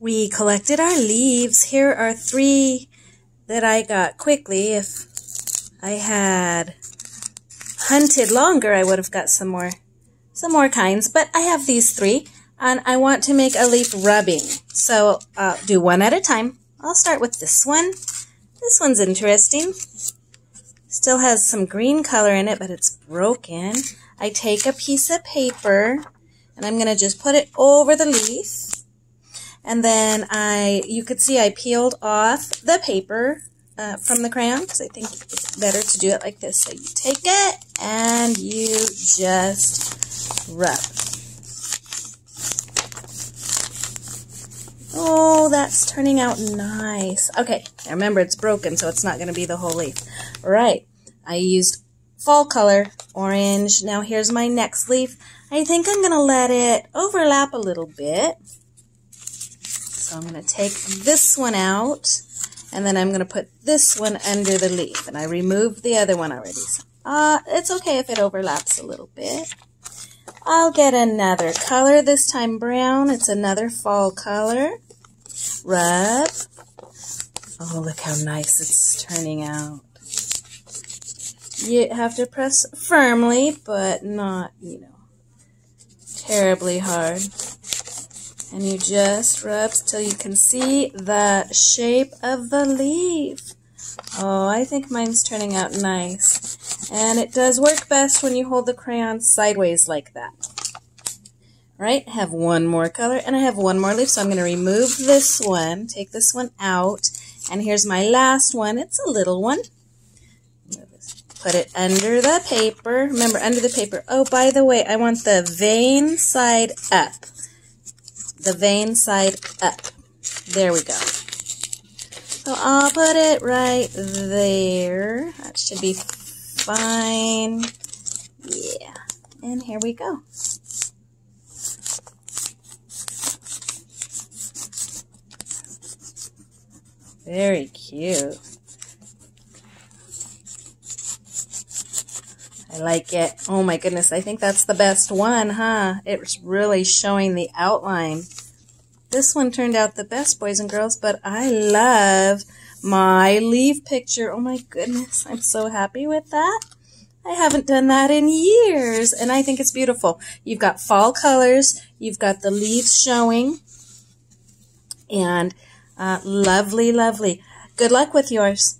We collected our leaves. Here are three that I got quickly. If I had hunted longer, I would have got some more, some more kinds. But I have these three, and I want to make a leaf rubbing. So I'll do one at a time. I'll start with this one. This one's interesting. Still has some green color in it, but it's broken. I take a piece of paper, and I'm going to just put it over the leaf. And then I, you could see I peeled off the paper uh, from the crayon because I think it's better to do it like this. So you take it and you just rub. Oh, that's turning out nice. Okay, remember it's broken, so it's not going to be the whole leaf. All right, I used fall color, orange. Now here's my next leaf. I think I'm going to let it overlap a little bit. So I'm going to take this one out, and then I'm going to put this one under the leaf. And I removed the other one already. So, uh, it's okay if it overlaps a little bit. I'll get another color, this time brown. It's another fall color. Rub. Oh, look how nice it's turning out. You have to press firmly, but not, you know, terribly hard and you just rub till you can see the shape of the leaf. Oh, I think mine's turning out nice. And it does work best when you hold the crayon sideways like that. Right, have one more color, and I have one more leaf, so I'm going to remove this one, take this one out, and here's my last one. It's a little one. Put it under the paper. Remember, under the paper. Oh, by the way, I want the vein side up the vein side up. There we go. So I'll put it right there. That should be fine. Yeah. And here we go. Very cute. I like it. Oh my goodness, I think that's the best one, huh? It's really showing the outline. This one turned out the best, boys and girls, but I love my leaf picture. Oh my goodness, I'm so happy with that. I haven't done that in years, and I think it's beautiful. You've got fall colors, you've got the leaves showing, and uh, lovely, lovely. Good luck with yours.